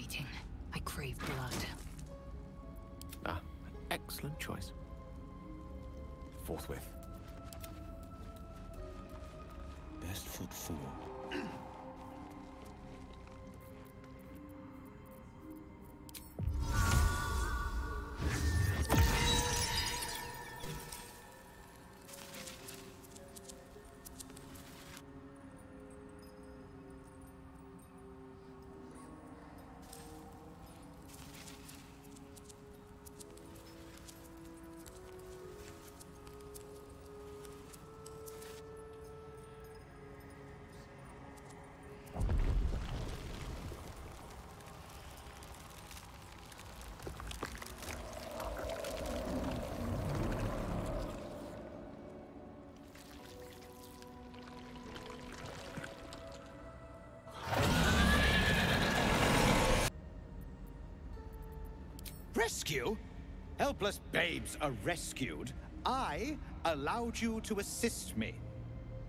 waiting. I crave blood. Ah, excellent choice. Forthwith. Best foot forward. Rescue? Helpless babes are rescued. I allowed you to assist me.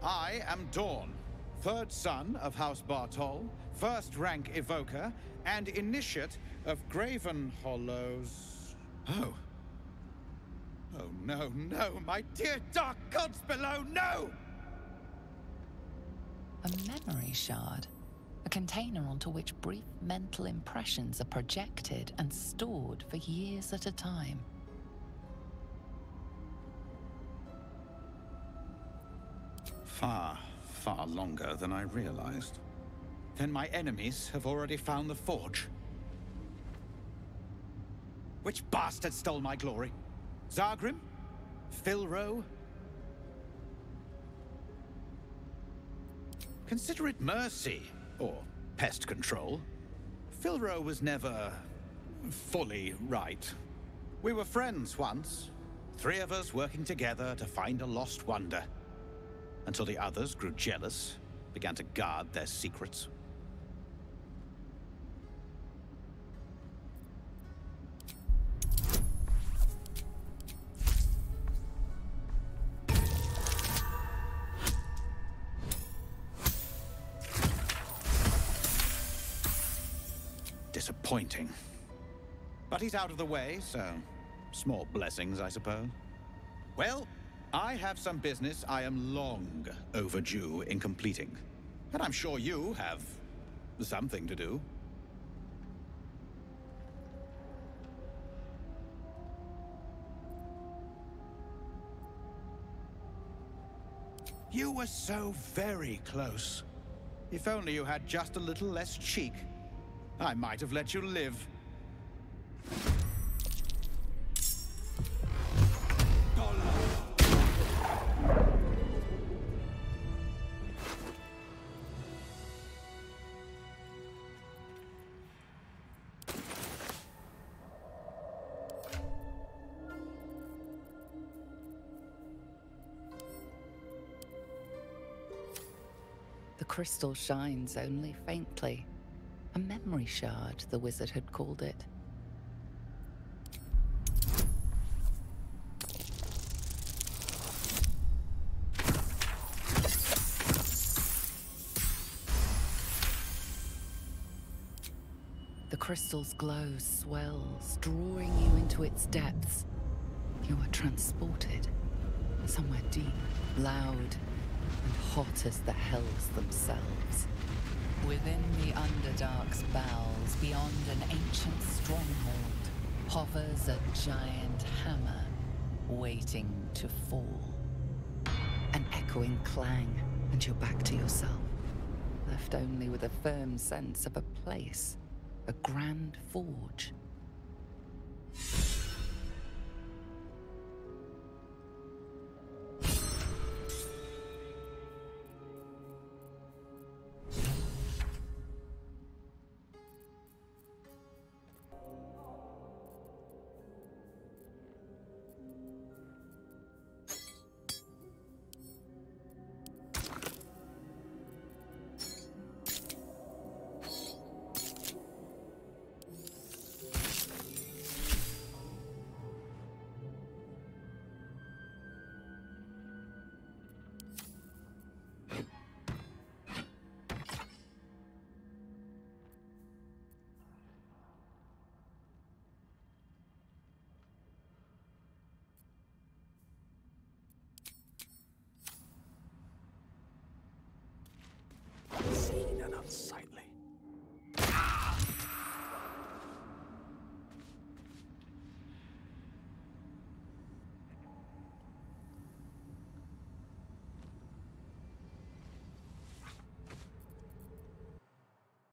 I am Dawn, third son of House Bartol, first rank evoker, and initiate of Graven Hollows. Oh. Oh, no, no, my dear dark gods below, no! A memory shard. A container onto which brief mental impressions are projected and stored for years at a time. Far, far longer than I realized. Then my enemies have already found the forge. Which bastard stole my glory? Zargrim? Filro? Consider it mercy, or pest control. Filro was never fully right. We were friends once, three of us working together to find a lost wonder until the others grew jealous, began to guard their secrets. Disappointing. But he's out of the way, so small blessings, I suppose. Well, I have some business I am long overdue in completing. And I'm sure you have something to do. You were so very close. If only you had just a little less cheek, I might have let you live. The crystal shines only faintly. A memory shard, the wizard had called it. The crystal's glow swells, drawing you into its depths. You are transported somewhere deep, loud, and hot as the hells themselves. Within the Underdark's bowels, beyond an ancient stronghold, hovers a giant hammer, waiting to fall. An echoing clang, and you're back to yourself, left only with a firm sense of a place, a grand forge. sight.